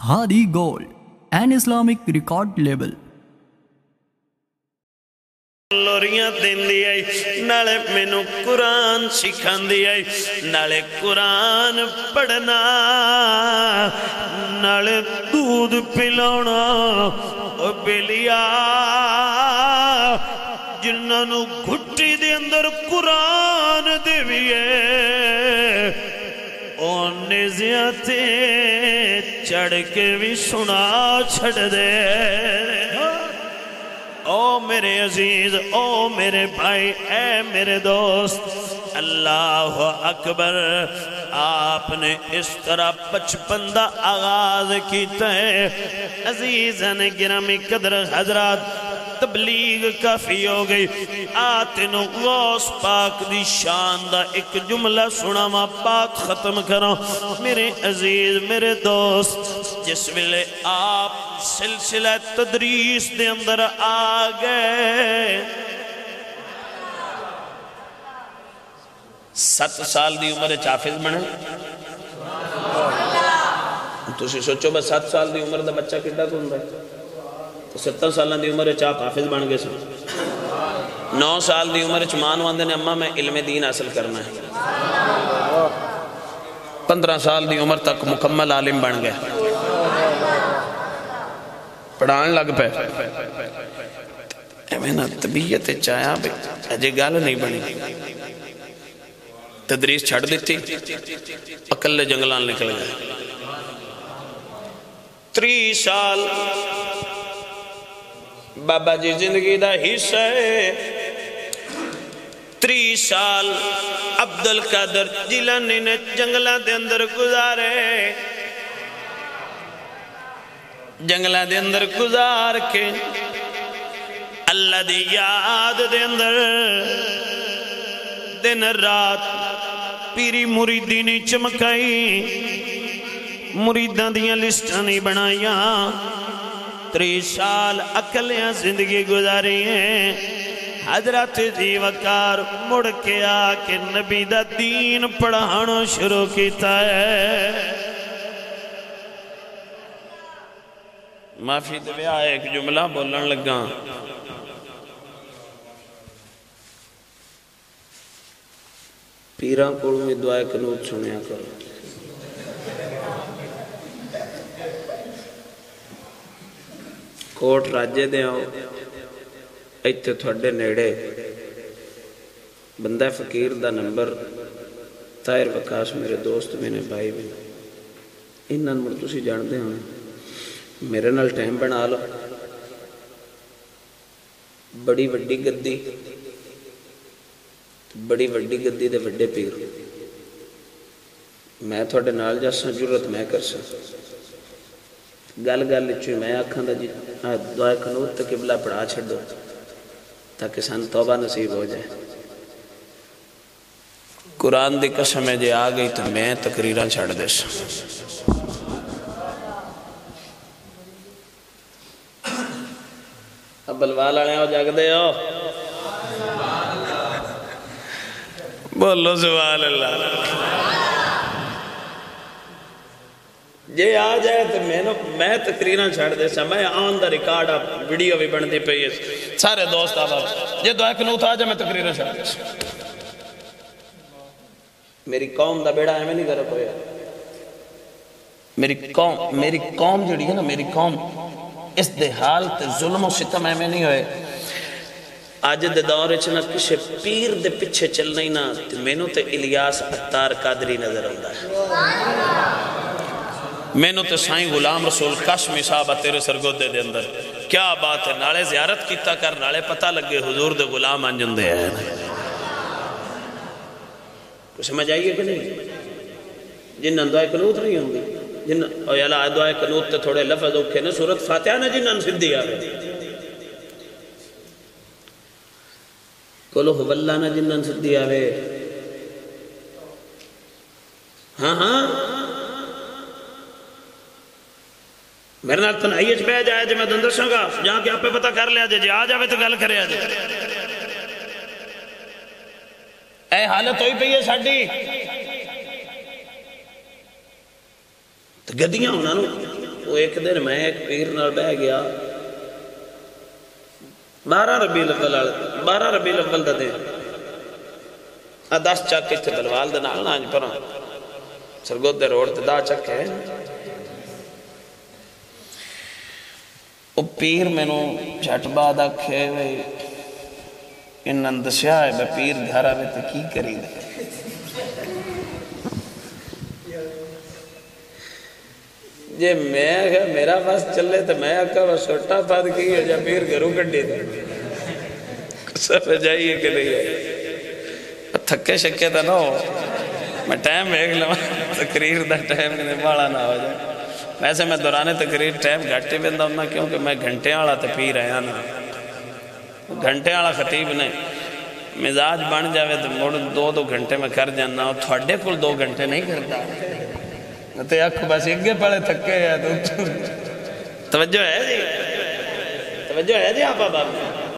Hadi Gold, an Islamic record label. ਲੋਰੀਆਂ ਦਿੰਦੀ ਐ ਨਾਲੇ ਮੈਨੂੰ ਕੁਰਾਨ ਸਿਖਾਉਂਦੀ ਐ ਨਾਲੇ ਕੁਰਾਨ ਪੜਨਾ ਨਾਲੇ ਦੁੱਧ ਪਿਲਾਉਣਾ ਓ ਬੇਲੀਆ। ਜਿਨ੍ਹਾਂ ਨੂੰ ਘੁੱਟੀ ਦੇ ਅੰਦਰ ਕੁਰਾਨ ਦੇਵੀਏ। ओने चढ़ के भी सुना छड़ दे। ओ मेरे अज़ीज़, ओ मेरे भाई ए मेरे दोस्त, अल्लाह अकबर, आपने इस तरह बचपन का आगाज़ किया अज़ीज़ ने गिरामी कदर हजरात तबलीग काफ़ी हो गई। आ तेन गौस पाक दी शान दा एक जुमला सुनावा पाक खत्म करो। मेरे अज़ीज़ मेरे दोस्त जिस वेले आप सिलसिला तदरीस दे अंदर आ गए सत्त साल दी उम्र हाफिज बने। तुम सोचो बस सत्त साल दी उम्र का बच्चा कि होंगे तो सत्तर साल की उम्र आप हाफिज बन गए सन नौ साल की उम्र च माँ आते ने, अम्मा, मैं इलमे दीन हासिल करना है। पंद्रह साल की उम्र तक मुकम्मल आलिम बन गया पढ़ान लग पे। एवं ना तबीयत भी अजे गल नहीं बनी। तदरीस छड़ दी अकले जंगल निकल गए। त्री साल बाबा जी ज़िंदगी का हिस्सा है। त्री साल अब्दुल कादर जिलानी ने जंगलों के अंदर गुजारे। जंगलों के अंदर गुजार के अल्लाह की याद दे अंदर दिन रात पीरी मुरीदी नहीं चमकाई। मुरीदा दियाँ लिस्टा नहीं बनाइया। त्री साल अकलियाँ ज़िंदगी गुजारी है। हज़रत जी वकार मुड़ के आके नबी दा दीन पढ़ाना शुरू किया है। माफ़ी दे एक जुमला बोलन लगा पीर को दुआ कनूत सुनिया करो। कोट राजे दे आओ इतने थोड़े नेड़े बंदा फकीर का नंबर तायर विकास मेरे दोस्त भी ने भाई भी इन्होंने मुड़ तुम जानते हो मेरे नाल टाइम बना लो बड़ी वड्डी गद्दी बड़ी वड्डी गद्दी दे वड्डे पीर मैं थोड़े नाल जा ज़रूरत मैं कर सकता गल गल मैं आखा जी। दुआ कनूत तो किबला पढ़ा छो ताकि सन तौबा नसीब हो जाए। कुरान की कसम है, जे आ गई तो मैं तकरीर छड़ दे बलवाल वाले जगदे हो। बोलो सवाल अल्लाह। जे आ जाए तो मैं मैं तकरीर छड़ दे मैं आन का रिकॉर्ड वीडियो भी बनती पई है। सारे दोस्त आ जे दुआ कनूत आ जाए मैं तकरीर छड़ मेरी कौम का बेड़ा एवं नहीं गर्क होया। मेरी कौम मेरी कौम जी है ना मेरी कौम इस हाल ते जुल्म सितम एवं नहीं होए। अज दे दौर ना किसी पीर दे पिछे चलना ही ना मैनू तो इलियास अत्तार कादरी नज़र आता है। मैनू तो साई गुलाम रसूल कशमी साहब आ तेरे सरगोदे दे अंदर। क्या बात है? नाले जियारत किया कर, नाले पता लगे हजूर दे गुलाम अंज होंगे है। समझ आइए कि नहीं? जिन्हें दुआ कनूत नहीं होंगी जिन दुआ कनूत तो थोड़े लफज औखे ने, सूरत फात्या ने जिन्होंने सिद्धि आवे। कोलो हवल्ला ना जिन्होंने सिद्धि आवे। हाँ हाँ। मेरे नाल तन आईएच बह जाए जे मैं तुम दसूँगा जाके आपे पता कर लिया जे जे आ जावे तो गल करे आ जे ए हालत होई पई है साडी तो गदियाँ उना नु ओ एक दिन मैं एक पीर नाल बह गया। 12 रबी लवल बारह रबी लवल दा दे आ 10 चक इथे बलवाल दे नाल नाज परा। सरगोद दे रोड ते 10 चक है। ਪੀਰ ਮੈਨੂੰ ਝਟ ਬਾਦ ਆਖੇ ਵੇ ਇਹਨਾਂ ਨੇ ਦੱਸਿਆ ਹੈ ਮੈਂ ਪੀਰ ਘਰ ਆਵੇ ਤੇ ਕੀ ਕਰੀਦਾ ਜੇ ਮੈਂ ਕਿਹਾ ਮੇਰਾ ਬਸ ਚੱਲੇ ਤੇ ਮੈਂ ਆਖਾ ਬਸ ਛੋਟਾ ਪਦ ਕੀ ਹੈ ਜਾਂ ਪੀਰ ਘਰੋਂ ਕੱਢੇ ਤੇ ਸਭ ਜਾਈਏ ਕਿ ਨਹੀਂ ਥੱਕੇ ਛੱਕੇ ਤਾਂ ਨਾ ਹੋ ਮੈਂ ਟਾਈਮ ਵੇਖ ਲਵਾਂ ਤਕਰੀਰ ਦਾ ਟਾਈਮ ਕਿਤੇ ਬਾਲਾ ਨਾ ਹੋ ਜਾਏ वैसे मैं दौरान तकरीर टाइम घट ही बंदा हूँ क्योंकि मैं घंटे वाला तो पी रहा ना। घंटे वाला खतीब ने। मिजाज बन जाए तो मुड़ दो दो घंटे में कर जाना थोड़े को दो घंटे नहीं करता तो अख बस इगे पाले थके तवज्जो है जी। तवज्जो है जी आप बाबा।